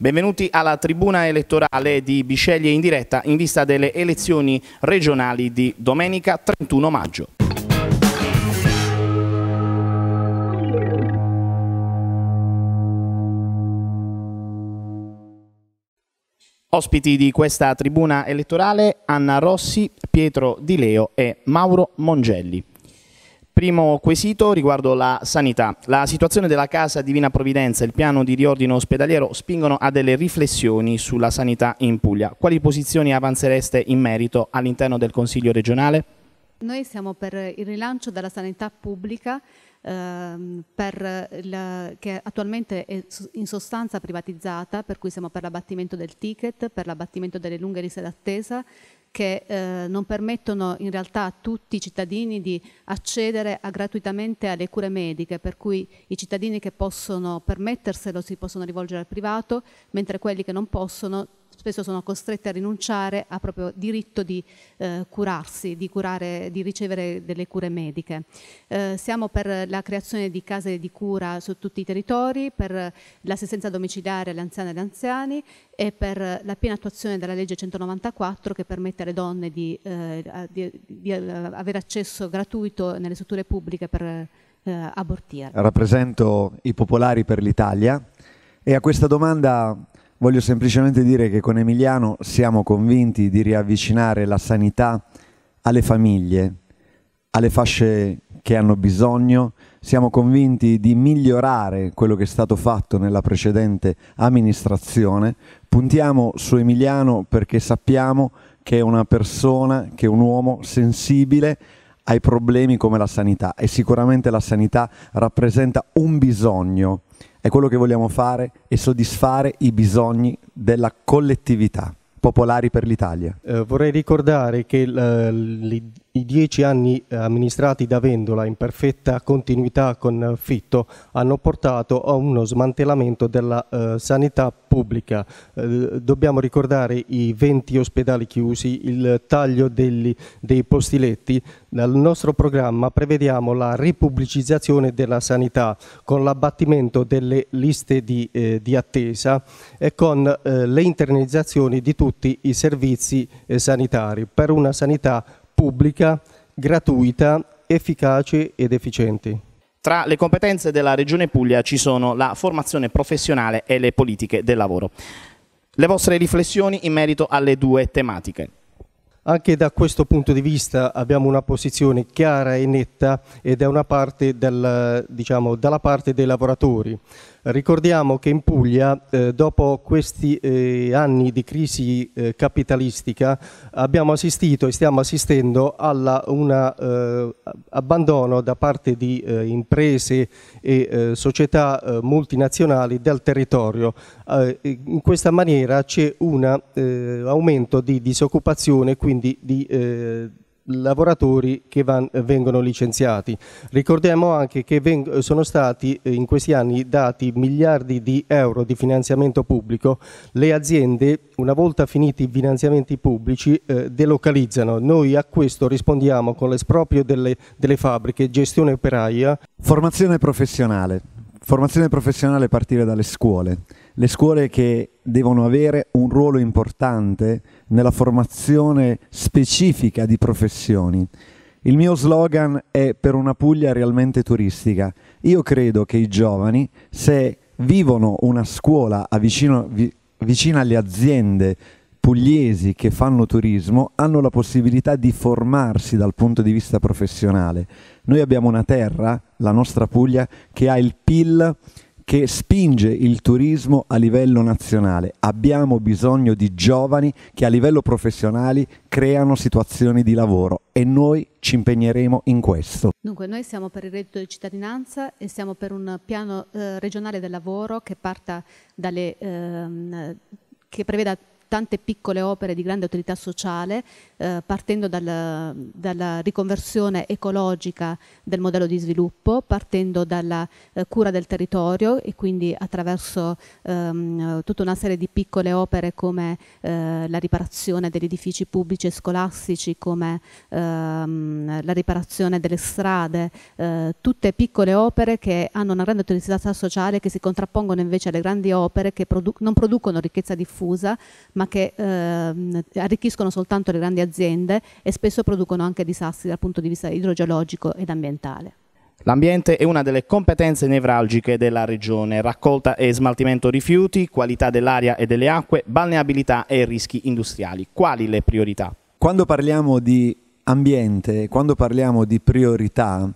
Benvenuti alla tribuna elettorale di Bisceglie in diretta in vista delle elezioni regionali di domenica 31 maggio. Ospiti di questa tribuna elettorale Anna Rossi, Pietro Di Leo e Mauro Mongelli. Primo quesito riguardo la sanità. La situazione della Casa Divina Provvidenza e il piano di riordino ospedaliero spingono a delle riflessioni sulla sanità in Puglia. Quali posizioni avanzereste in merito all'interno del Consiglio regionale? Noi siamo per il rilancio della sanità pubblica ehm, la, che attualmente è in sostanza privatizzata, per cui siamo per l'abbattimento del ticket, per l'abbattimento delle lunghe liste d'attesa, che eh, non permettono in realtà a tutti i cittadini di accedere a, gratuitamente alle cure mediche, per cui i cittadini che possono permetterselo si possono rivolgere al privato, mentre quelli che non possono spesso sono costretti a rinunciare al proprio diritto di eh, curarsi, di, curare, di, ricevere delle cure mediche. Eh, siamo per la creazione di case di cura su tutti i territori, per l'assistenza domiciliare alle anziane e agli anziani e per la piena attuazione della legge 194 che permette alle donne di, eh, di, di avere accesso gratuito nelle strutture pubbliche per eh, abortire. Rappresento i popolari per l'Italia e a questa domanda Voglio semplicemente dire che con Emiliano siamo convinti di riavvicinare la sanità alle famiglie, alle fasce che hanno bisogno, siamo convinti di migliorare quello che è stato fatto nella precedente amministrazione, puntiamo su Emiliano perché sappiamo che è una persona, che è un uomo sensibile ai problemi come la sanità e sicuramente la sanità rappresenta un bisogno e quello che vogliamo fare è soddisfare i bisogni della collettività popolari per l'Italia. Eh, vorrei ricordare che l, i dieci anni amministrati da Vendola in perfetta continuità con Fitto hanno portato a uno smantellamento della eh, sanità pubblica. Eh, dobbiamo ricordare i 20 ospedali chiusi, il taglio degli, dei posti letti. Nel nostro programma prevediamo la ripubblicizzazione della sanità con l'abbattimento delle liste di, eh, di attesa e con eh, le internalizzazioni di tutti i servizi eh, sanitari per una sanità pubblica, gratuita, efficace ed efficiente. Tra le competenze della Regione Puglia ci sono la formazione professionale e le politiche del lavoro. Le vostre riflessioni in merito alle due tematiche. Anche da questo punto di vista abbiamo una posizione chiara e netta ed è una parte del, diciamo, dalla parte dei lavoratori. Ricordiamo che in Puglia, eh, dopo questi eh, anni di crisi eh, capitalistica, abbiamo assistito e stiamo assistendo a un eh, abbandono da parte di eh, imprese e eh, società multinazionali del territorio. in questa maniera c'è un aumento di disoccupazione, quindi di lavoratori che van, vengono licenziati. Ricordiamo anche che veng- sono stati eh, in questi anni dati miliardi di euro di finanziamento pubblico, le aziende una volta finiti i finanziamenti pubblici eh, delocalizzano, noi a questo rispondiamo con l'esproprio delle, delle fabbriche, gestione operaia. Formazione professionale, formazione professionale a partire dalle scuole le scuole che devono avere un ruolo importante nella formazione specifica di professioni. Il mio slogan è per una Puglia realmente turistica. Io credo che i giovani, se vivono una scuola vicino, vi, vicino alle aziende pugliesi che fanno turismo, hanno la possibilità di formarsi dal punto di vista professionale. Noi abbiamo una terra, la nostra Puglia, che ha il PIL che spinge il turismo a livello nazionale. Abbiamo bisogno di giovani che a livello professionale creano situazioni di lavoro e noi ci impegneremo in questo. Dunque, noi siamo per il reddito di cittadinanza e siamo per un piano eh, regionale del lavoro che parta dalle, ehm, che preveda tante piccole opere di grande utilità sociale, eh, partendo dal, dalla riconversione ecologica del modello di sviluppo, partendo dalla eh, cura del territorio e quindi attraverso ehm, tutta una serie di piccole opere come eh, la riparazione degli edifici pubblici e scolastici, come ehm, la riparazione delle strade, eh, tutte piccole opere che hanno una grande utilità sociale che si contrappongono invece alle grandi opere che produ non producono ricchezza diffusa ma che ehm, arricchiscono soltanto le grandi aziende e spesso producono anche disastri dal punto di vista idrogeologico ed ambientale. L'ambiente è una delle competenze nevralgiche della regione, raccolta e smaltimento rifiuti, qualità dell'aria e delle acque, balneabilità e rischi industriali. Quali le priorità? Quando parliamo di ambiente, quando parliamo di priorità,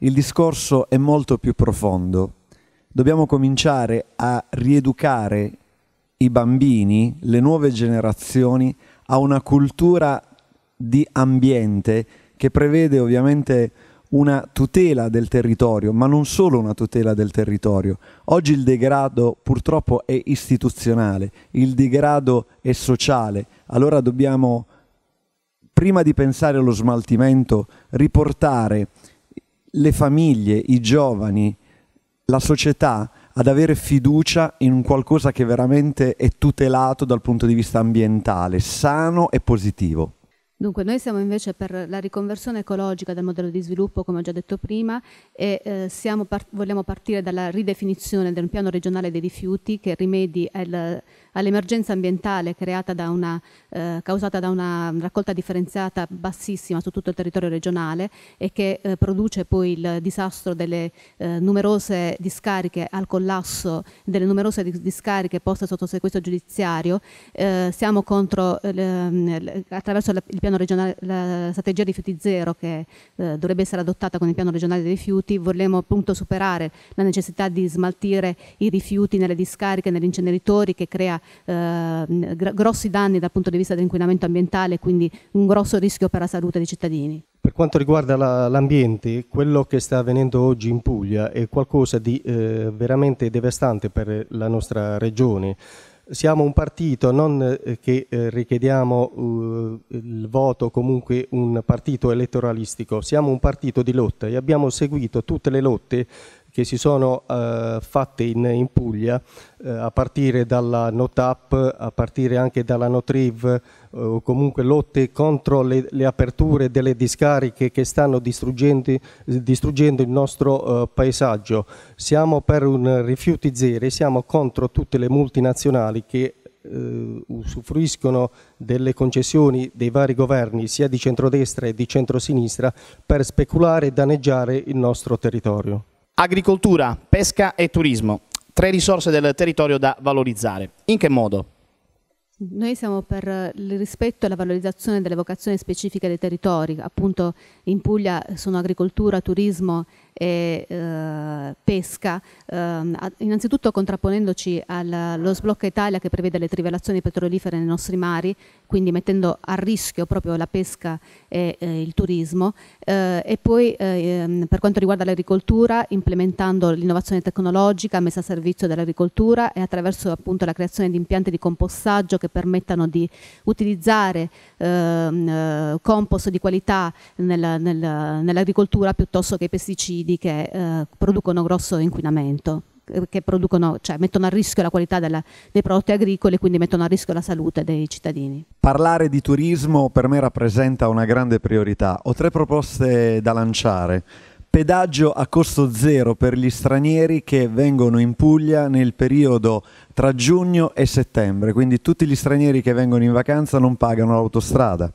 il discorso è molto più profondo. Dobbiamo cominciare a rieducare i bambini, le nuove generazioni, a una cultura di ambiente che prevede ovviamente una tutela del territorio, ma non solo una tutela del territorio. Oggi il degrado purtroppo è istituzionale, il degrado è sociale, allora dobbiamo, prima di pensare allo smaltimento, riportare le famiglie, i giovani, la società ad avere fiducia in un qualcosa che veramente è tutelato dal punto di vista ambientale, sano e positivo. Dunque, noi siamo invece per la riconversione ecologica del modello di sviluppo, come ho già detto prima, e eh, part vogliamo partire dalla ridefinizione del piano regionale dei rifiuti che rimedi al, all'emergenza ambientale da una, eh, causata da una raccolta differenziata bassissima su tutto il territorio regionale e che eh, produce poi il disastro delle eh, numerose discariche al collasso delle numerose discariche poste sotto sequestro giudiziario. Eh, siamo contro, attraverso il piano piano regionale, la strategia rifiuti zero che eh, dovrebbe essere adottata con il piano regionale dei rifiuti, vogliamo appunto superare la necessità di smaltire i rifiuti nelle discariche, negli inceneritori che crea eh, grossi danni dal punto di vista dell'inquinamento ambientale e quindi un grosso rischio per la salute dei cittadini. Per quanto riguarda l'ambiente, la, quello che sta avvenendo oggi in Puglia è qualcosa di eh, veramente devastante per la nostra regione siamo un partito non eh, che eh, richiediamo uh, il voto, comunque un partito elettoralistico, siamo un partito di lotta e abbiamo seguito tutte le lotte che si sono uh, fatte in, in Puglia, uh, a partire dalla NOTAP, a partire anche dalla NOTRIV, o uh, comunque lotte contro le, le, aperture delle discariche che stanno distruggendo, distruggendo il nostro paesaggio. Siamo per un rifiuti zero e siamo contro tutte le multinazionali che usufruiscono delle concessioni dei vari governi sia di centrodestra che di centrosinistra per speculare e danneggiare il nostro territorio. Agricoltura, pesca e turismo, tre risorse del territorio da valorizzare. In che modo? Noi siamo per il rispetto e la valorizzazione delle vocazioni specifiche dei territori, appunto in Puglia sono agricoltura, turismo e eh, pesca, eh, innanzitutto contrapponendoci allo sblocco Italia che prevede le trivellazioni petrolifere nei nostri mari, quindi mettendo a rischio proprio la pesca e eh, il turismo, eh, e poi ehm, per quanto riguarda l'agricoltura implementando l'innovazione tecnologica messa a servizio dell'agricoltura e attraverso appunto la creazione di impianti di compostaggio che permettano di utilizzare ehm, eh, compost di qualità nel, nel, nell'agricoltura piuttosto che i pesticidi pesticidi che eh, producono grosso inquinamento che producono, cioè, mettono a rischio la qualità della, dei prodotti agricoli e quindi mettono a rischio la salute dei cittadini. Parlare di turismo per me rappresenta una grande priorità. Ho tre proposte da lanciare. Pedaggio a costo zero per gli stranieri che vengono in Puglia nel periodo tra giugno e settembre, quindi tutti gli stranieri che vengono in vacanza non pagano l'autostrada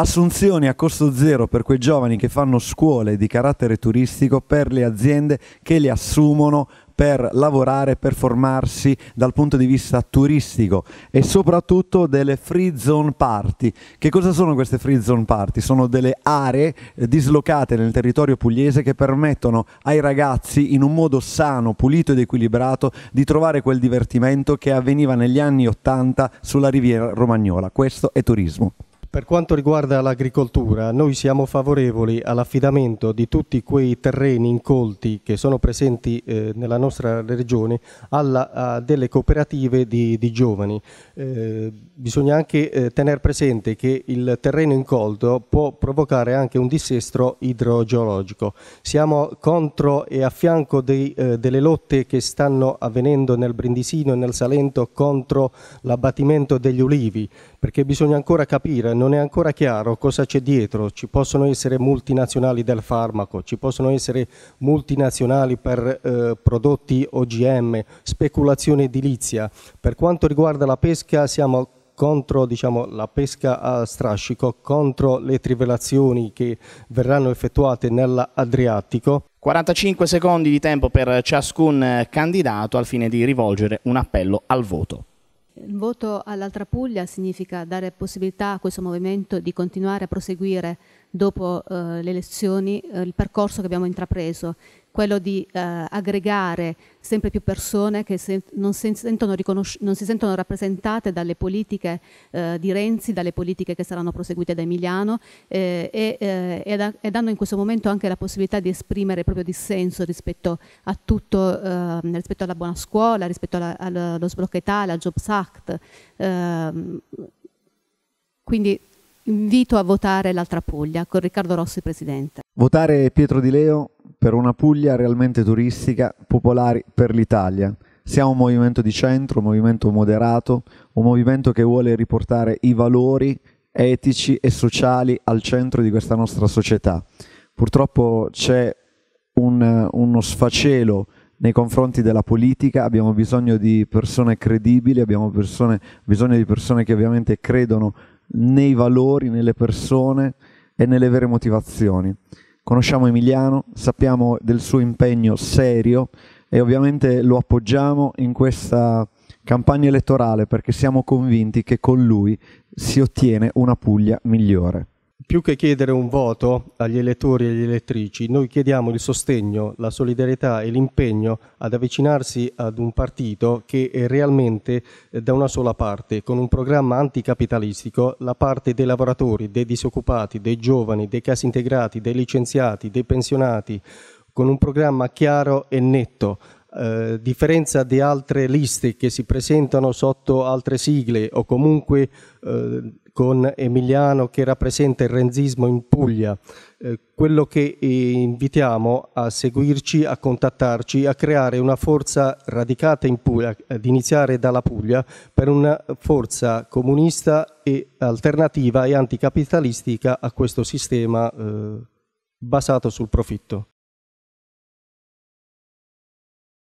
assunzioni a costo zero per quei giovani che fanno scuole di carattere turistico per le aziende che li assumono per lavorare, per formarsi dal punto di vista turistico e soprattutto delle free zone party. Che cosa sono queste free zone party? Sono delle aree dislocate nel territorio pugliese che permettono ai ragazzi in un modo sano, pulito ed equilibrato di trovare quel divertimento che avveniva negli anni Ottanta sulla riviera romagnola. Questo è turismo. Per quanto riguarda l'agricoltura, noi siamo favorevoli all'affidamento di tutti quei terreni incolti che sono presenti eh, nella nostra regione alla, a delle cooperative di, di giovani. Eh, bisogna anche eh, tenere presente che il terreno incolto può provocare anche un dissestro idrogeologico. Siamo contro e a fianco dei, eh, delle lotte che stanno avvenendo nel Brindisino e nel Salento contro l'abbattimento degli ulivi, perché bisogna ancora capire non è ancora chiaro cosa c'è dietro, ci possono essere multinazionali del farmaco, ci possono essere multinazionali per eh, prodotti OGM, speculazione edilizia. Per quanto riguarda la pesca siamo contro diciamo, la pesca a strascico, contro le trivelazioni che verranno effettuate nell'Adriatico. 45 secondi di tempo per ciascun candidato al fine di rivolgere un appello al voto. Il voto all'altra Puglia significa dare possibilità a questo movimento di continuare a proseguire dopo eh, le elezioni eh, il percorso che abbiamo intrapreso, quello di eh, aggregare sempre più persone che se, non, si sentono non, si sentono rappresentate dalle politiche eh, di Renzi, dalle politiche che saranno proseguite da Emiliano eh, e, eh, e, da, e, dando in questo momento anche la possibilità di esprimere proprio dissenso rispetto a tutto, ehm, rispetto alla buona scuola, rispetto alla, allo sblocca Italia, al Jobs Act. Ehm, quindi invito a votare l'altra Puglia con Riccardo Rossi presidente. Votare Pietro Di Leo per una Puglia realmente turistica, popolari per l'Italia. Siamo un movimento di centro, un movimento moderato, un movimento che vuole riportare i valori etici e sociali al centro di questa nostra società. Purtroppo c'è un, uno sfacelo nei confronti della politica, abbiamo bisogno di persone credibili, abbiamo persone, bisogno di persone che ovviamente credono nei valori, nelle persone e nelle vere motivazioni. Conosciamo Emiliano, sappiamo del suo impegno serio e ovviamente lo appoggiamo in questa campagna elettorale perché siamo convinti che con lui si ottiene una Puglia migliore più che chiedere un voto agli elettori e agli elettrici, noi chiediamo il sostegno, la solidarietà e l'impegno ad avvicinarsi ad un partito che è realmente eh, da una sola parte, con un programma anticapitalistico, la parte dei lavoratori, dei disoccupati, dei giovani, dei casi integrati, dei licenziati, dei pensionati, con un programma chiaro e netto, eh, differenza di altre liste che si presentano sotto altre sigle o comunque eh, con Emiliano che rappresenta il renzismo in Puglia. Eh, quello che eh, invitiamo a seguirci, a contattarci, a creare una forza radicata in Puglia, ad iniziare dalla Puglia, per una forza comunista e alternativa e anticapitalistica a questo sistema eh, basato sul profitto.